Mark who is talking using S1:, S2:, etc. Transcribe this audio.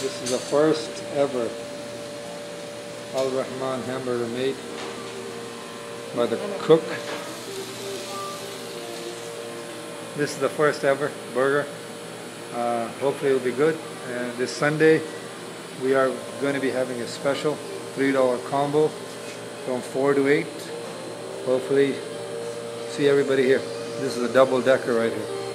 S1: This is the first ever Al Rahman hamburger made by the cook. This is the first ever burger. Uh, hopefully it'll be good. And this Sunday we are going to be having a special $3 combo from 4 to 8. Hopefully see everybody here. This is a double decker right here.